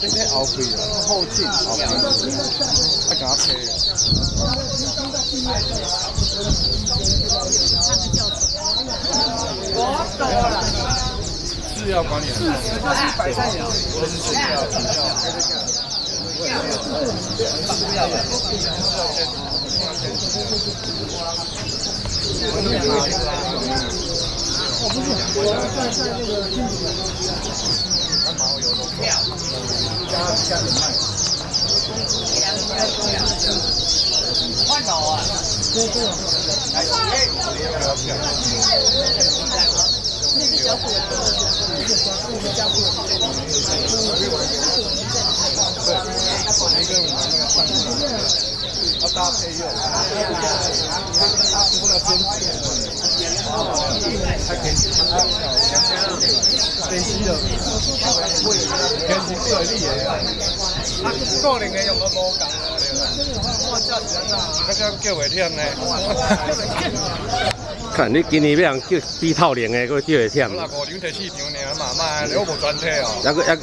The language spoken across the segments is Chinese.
这些后背啊，后颈后背，还给他配。我懂了。是要管理。是，就是白菜鸟。我是需要需我不是，我要在在那个镜子。加点麦。换头啊！对对。哎，那个小虎，那个小虎，那个小虎。那个我们那个上要搭配用。它除了煎 啊，个人的用叫。看你今年要人叫比透灵的，佫叫会五场第四场我无哦。还佫还，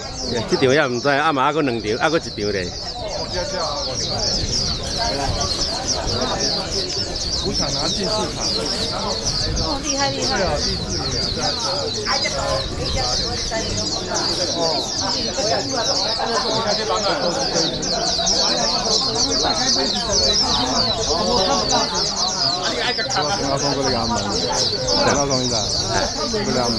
这场也唔知，啊嘛还佫两场，还佫一场咧。我叫叫啊，五场。五场拿第四场，哦，厉害厉害！对啊，第四名在。哦。等下送过来阿门，等下送一下，过来阿门。